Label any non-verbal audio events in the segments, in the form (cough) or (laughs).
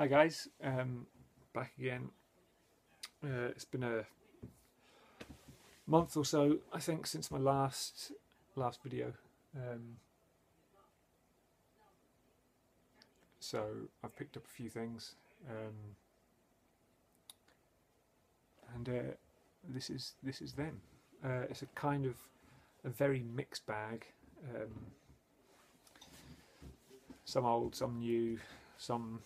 Hi guys, um, back again. Uh, it's been a month or so, I think, since my last last video. Um, so I've picked up a few things, um, and uh, this is this is them. Uh, it's a kind of a very mixed bag. Um, some old, some new, some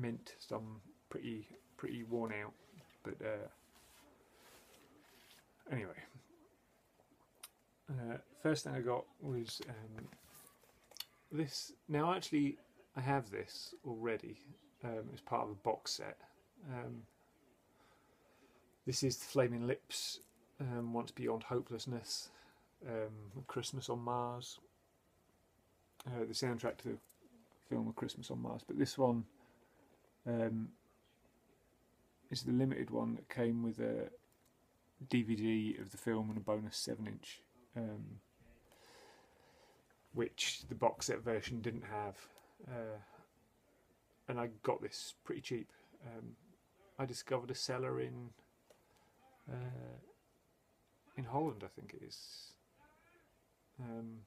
mint, some pretty pretty worn out. But uh, anyway, uh, first thing I got was um, this. Now, actually, I have this already um, as part of a box set. Um, this is the Flaming Lips, um, Once Beyond Hopelessness, um, Christmas on Mars, uh, the soundtrack to the film of Christmas on Mars. But this one um, is the limited one that came with a DVD of the film and a bonus 7 inch, um, which the box set version didn't have. Uh, and I got this pretty cheap. Um, I discovered a seller in uh, in Holland, I think it is. Um,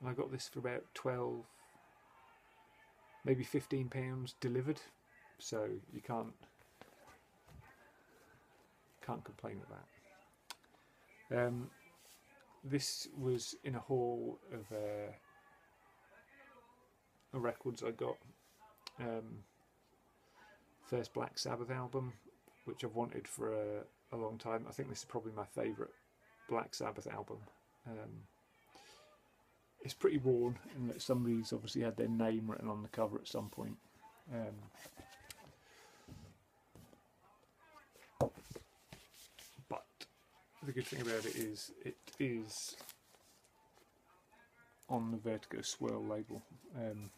and I got this for about 12, maybe 15 pounds delivered. So you can't can't complain with that. Um, this was in a haul of uh, records I got. Um, first Black Sabbath album, which I've wanted for a, a long time. I think this is probably my favourite Black Sabbath album. Um, it's pretty worn, and somebody's obviously had their name written on the cover at some point. Um, but the good thing about it is it is on the Vertigo Swirl label. Um,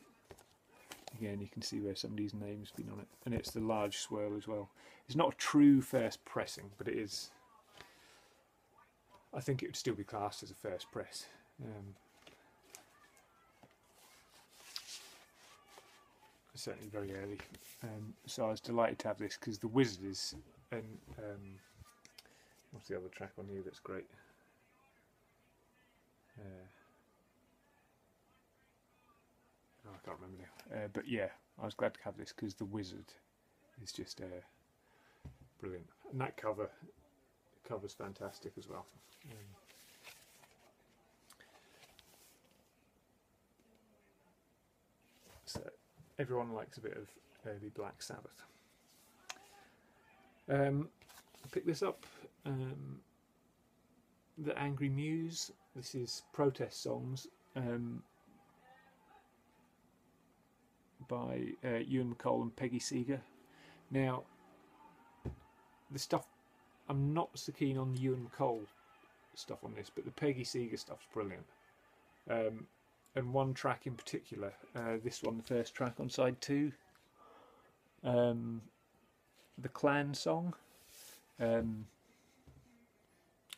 again, you can see where somebody's name's been on it, and it's the large swirl as well. It's not a true first pressing, but it is. I think it would still be classed as a first press. Um, certainly very early. Um, so I was delighted to have this because the Wizard is, and um, what's the other track on here that's great? Uh, oh, I can't remember now. Uh, but yeah, I was glad to have this because the Wizard is just uh, brilliant, and that cover cover's fantastic as well. Um, so everyone likes a bit of early Black Sabbath. Um, pick this up. Um, the Angry Muse. This is protest songs um, by uh, Ewan MacColl and Peggy Seeger. Now, the stuff I'm not so keen on the Ewan MacColl stuff on this, but the Peggy Seeger stuff's brilliant. Um, and one track in particular, uh, this one, the first track on side two, um, the Klan song. Um,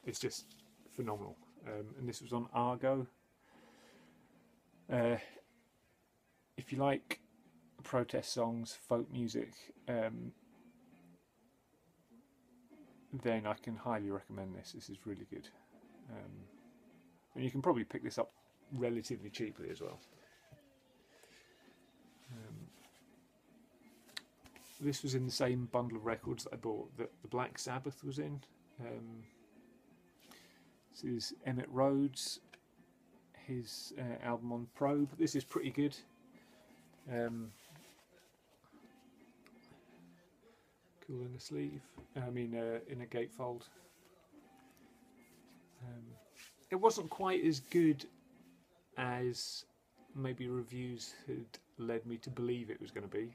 it's just phenomenal, um, and this was on Argo. Uh, if you like protest songs, folk music, um, then I can highly recommend this. This is really good, um, and you can probably pick this up relatively cheaply as well. Um, this was in the same bundle of records that I bought that the Black Sabbath was in. Um, this is Emitt Rhodes, his uh, album on Probe. This is pretty good. Um, cool in the sleeve. I mean, uh, in a gatefold. Um, it wasn't quite as good as maybe reviews had led me to believe it was going to be,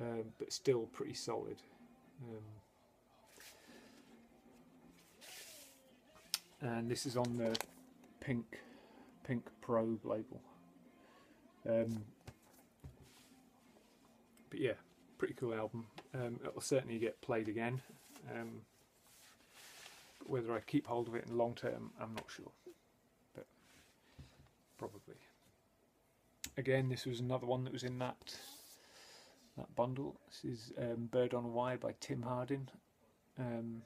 um, but still pretty solid. Um, and this is on the pink pink probe label. Um, but yeah, pretty cool album. Um, it'll certainly get played again. Um, whether I keep hold of it in the long term, I'm not sure probably. again, this was another one that was in that that bundle. This is um, Bird on a Wire by Tim Hardin. Um,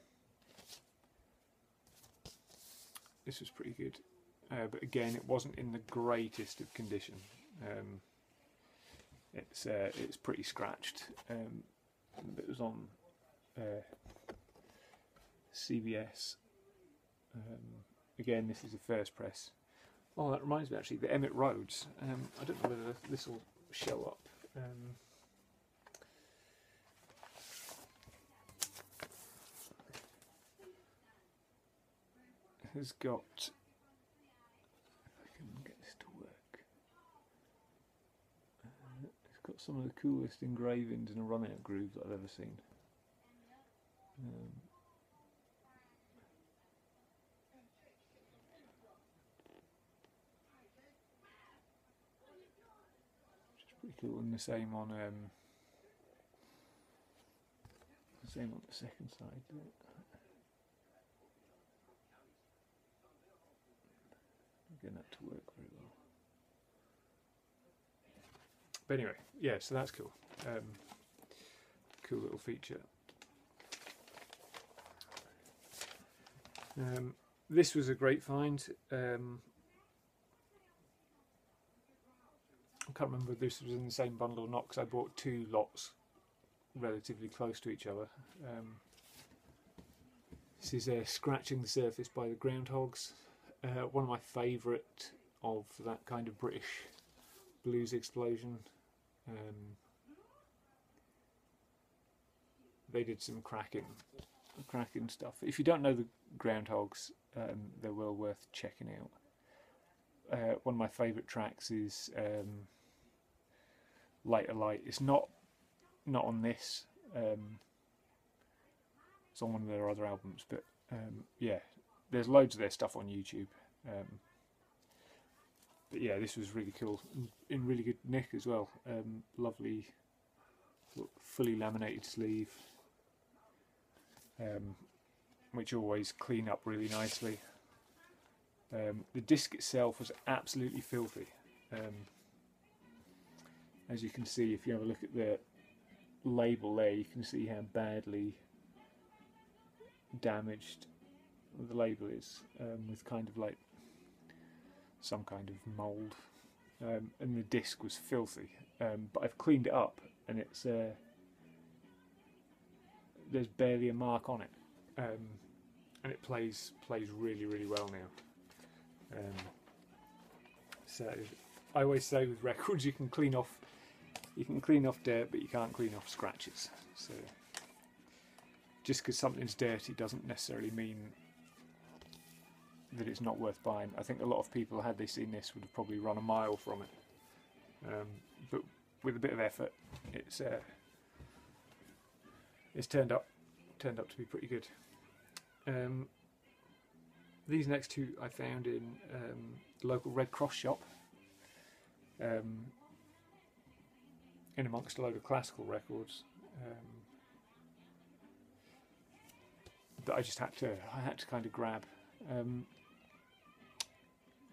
this was pretty good, uh, but again, it wasn't in the greatest of condition. Um, it's uh, it's pretty scratched. Um, it was on uh, CBS. Um, again, this is the first press. Oh, that reminds me actually, the Emitt Rhodes. Um, I don't know whether this will show up. Um, has got. I can get this to work. Uh, it's got some of the coolest engravings in a run out groove that I've ever seen. Um, and the same on um, the same on the second side. Getting that to work very well. But anyway, yeah, so that's cool. Um, cool little feature. Um, this was a great find. Um, can't remember if this was in the same bundle or not because I bought two lots relatively close to each other. Um, this is uh, Scratching the Surface by the Groundhogs. Uh, one of my favourite of that kind of British blues explosion. Um, they did some cracking, cracking stuff. If you don't know the Groundhogs, um, they're well worth checking out. Uh, one of my favourite tracks is um, "Light My Light." It's not not on this. Um, it's on one of their other albums, but um, yeah, there's loads of their stuff on YouTube. Um, but yeah, this was really cool, in really good nick as well. Um, lovely, fully laminated sleeve, um, which always clean up really nicely. Um, the disc itself was absolutely filthy. Um, as you can see, if you have a look at the label there, you can see how badly damaged the label is, um, with kind of like some kind of mould, um, and the disc was filthy. Um, but I've cleaned it up, and it's uh, there's barely a mark on it, um, and it plays plays really really well now. Um, so I always say with (laughs) records, you can clean off you can clean off dirt, but you can't clean off scratches. So just because something's dirty doesn't necessarily mean that it's not worth buying. I think a lot of people, had they seen this, would have probably run a mile from it. Um, but with a bit of effort, it's uh, it's turned up turned up to be pretty good. Um, these next two I found in um, the local Red Cross shop. Um, in amongst a load of classical records. Um, that I just had to I had to kind of grab. Um,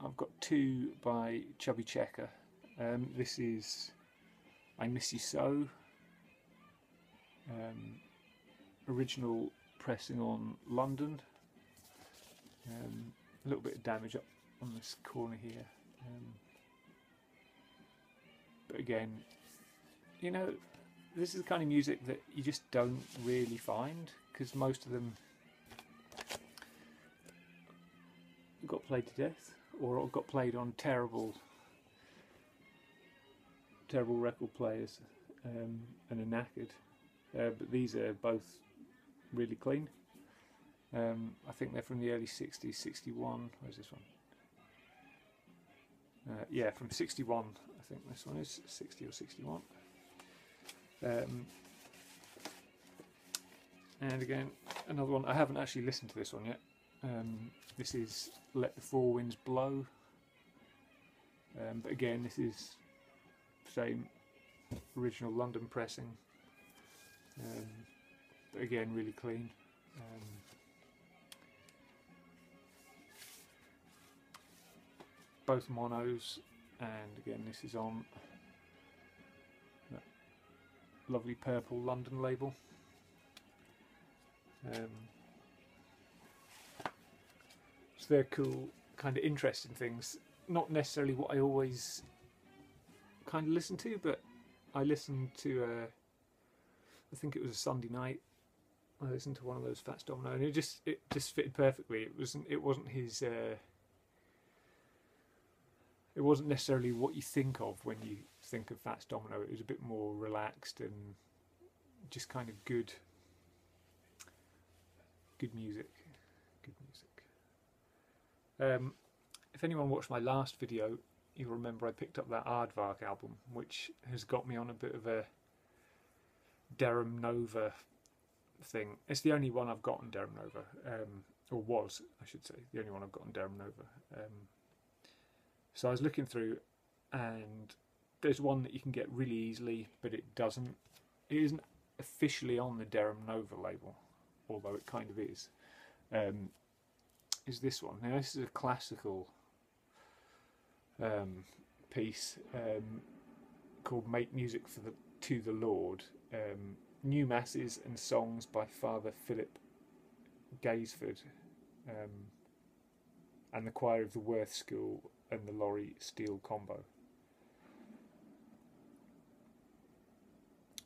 I've got two by Chubby Checker. Um, this is I Miss You So. Um, original pressing on London. Um, a little bit of damage up on this corner here. Um, but again, you know, this is the kind of music that you just don't really find because most of them got played to death or got played on terrible, terrible record players um, and are knackered. Uh, but these are both really clean. Um, I think they're from the early 60s, 61. Where's this one? Uh, yeah, from 61. I think this one is 60 or 61. Um, and again, another one. I haven't actually listened to this one yet. Um, this is Let the Four Winds Blow. Um, but again, this is same original London pressing. Um, but again, really clean. Um, both monos, and again this is on lovely purple London label. Um, so they're cool, kind of interesting things. Not necessarily what I always kind of listen to, but I listened to. Uh, I think it was a Sunday night. I listened to one of those Fats Domino, and it just it just fitted perfectly. It wasn't it wasn't his. Uh, it wasn't necessarily what you think of when you think of Fats Domino. It was a bit more relaxed and just kind of good, good music, good music. Um, if anyone watched my last video, you'll remember I picked up that Aardvark album, which has got me on a bit of a Deram Nova thing. It's the only one I've got on Nova, um, or was, I should say, the only one I've got on Nova. Um, so I was looking through, and there's one that you can get really easily, but it doesn't. It isn't officially on the Deram Nova label, although it kind of is. Um, is this one? Now this is a classical um, piece um, called "Make Music for the to the Lord." Um, new masses and songs by Father Philip Gaisford um, and the choir of the Worth School and the Laurie Steel combo.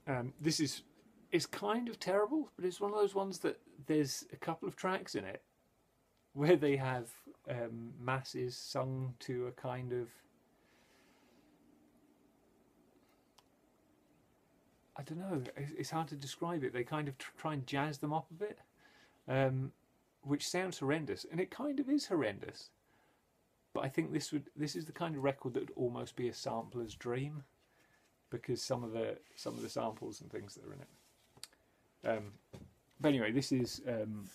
Um, this is it's kind of terrible, but it's one of those ones that there's a couple of tracks in it where they have um, masses sung to a kind of I don't know. It's hard to describe it. They kind of try and jazz them up a bit, um, which sounds horrendous, and it kind of is horrendous. But I think this would this is the kind of record that would almost be a sampler's dream, because some of the some of the samples and things that are in it. Um, but anyway, this is um,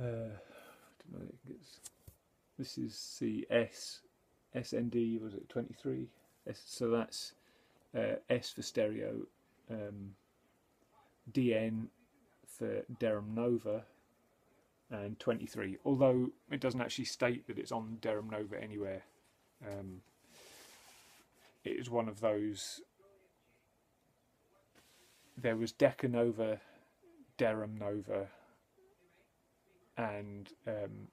uh. This is the was it twenty three? So that's uh, S for stereo, um, DN for Deram Nova, and 23. Although it doesn't actually state that it's on Deram Nova anywhere. Um, it is one of those. There was Decca Nova, Deram Nova, and um,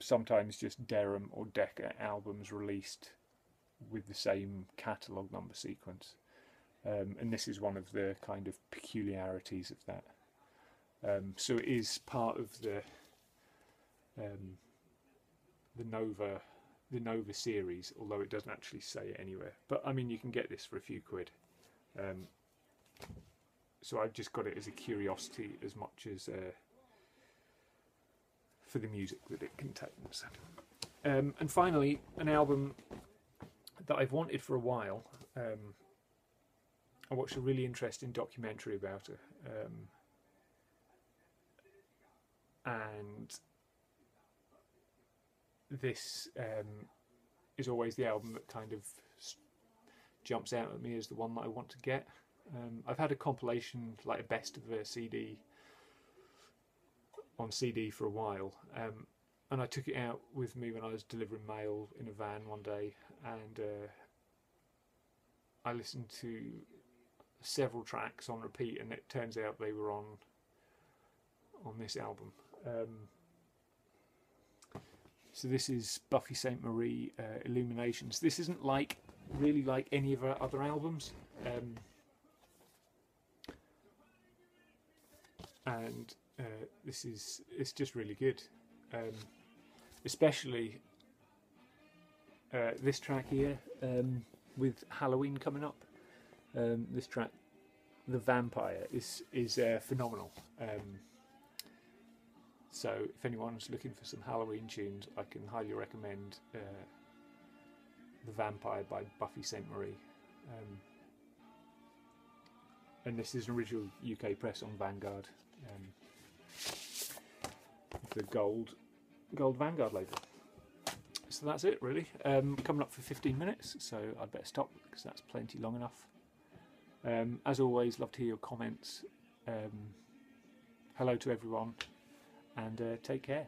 sometimes just Deram or Decca albums released with the same catalogue number sequence. Um, and this is one of the kind of peculiarities of that. Um, so it is part of the um, the Nova the Nova series, although it doesn't actually say it anywhere. But I mean, you can get this for a few quid. Um, so I've just got it as a curiosity as much as uh, for the music that it contains. Um, and finally, an album that I've wanted for a while. Um, I watched a really interesting documentary about it, um, and this um, is always the album that kind of jumps out at me as the one that I want to get. Um, I've had a compilation, like a best of a CD, on CD for a while, um, and I took it out with me when I was delivering mail in a van one day, and uh, I listened to several tracks on repeat, and it turns out they were on on this album. Um, so this is Buffy Sainte-Marie uh, Illuminations. This isn't like really like any of her other albums. Um, and uh, this is it's just really good. Um, especially uh, this track here um, with Halloween coming up. Um, this track, "The Vampire," is is uh, phenomenal. So, if anyone's looking for some Halloween tunes, I can highly recommend uh, "The Vampire" by Buffy Sainte-Marie. Um, and this is an original UK press on Vanguard. Um, the gold Gold Vanguard label. So that's it really. Um, coming up for 15 minutes, so I'd better stop because that's plenty long enough. Um, as always, love to hear your comments. Um, hello to everyone, and uh, take care.